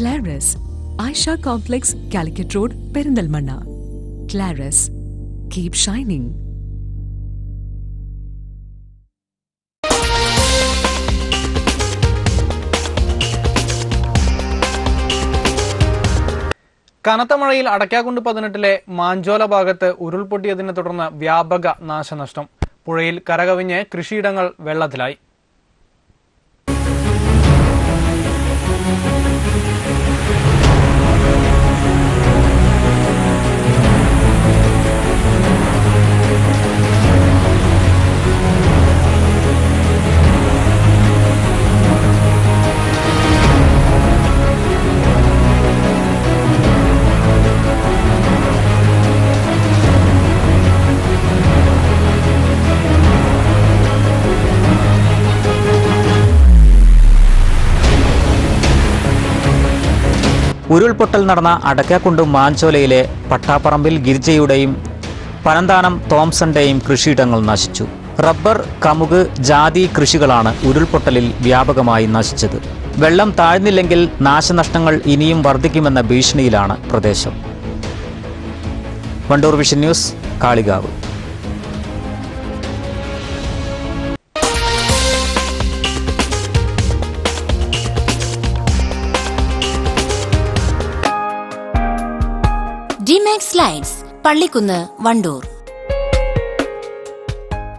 Clara's Aisha complex Calicut road Perinthalmanna Clara's keep shining കനത്ത മഴയിൽ അടക്കാകുണ്ട് പതിനെട്ടിലെ മാഞ്ചോല ഭാഗത്ത് ഉരുൾപൊട്ടിയതിനെ തുടർന്ന് വ്യാപക നാശനഷ്ടം. പുഴയിൽ കരകവിഞ്ഞ് കൃഷിയിടങ്ങൾ വെള്ളത്തിലായി. ഉരുൾപൊട്ടൽ നടന്ന അടക്കാക്കുണ്ട് മാഞ്ചോലയിലെ പട്ടാപ്പറമ്പിൽ ഗിരിജയുടെയും പനന്താനം തോംസന്റെയും കൃഷിയിടങ്ങൾ നശിച്ചു. റബ്ബർ കമുക് ജാതി കൃഷികളാണ് ഉരുൾപൊട്ടലിൽ വ്യാപകമായി നശിച്ചത്. വെള്ളം താഴ്ന്നില്ലെങ്കിൽ നാശനഷ്ടങ്ങൾ ഇനിയും വർദ്ധിക്കുമെന്ന ഭീഷണിയിലാണ് പ്രദേശം. Wandoor vision news Kalikavu. Dimax lights Pallikkunnu Wandoor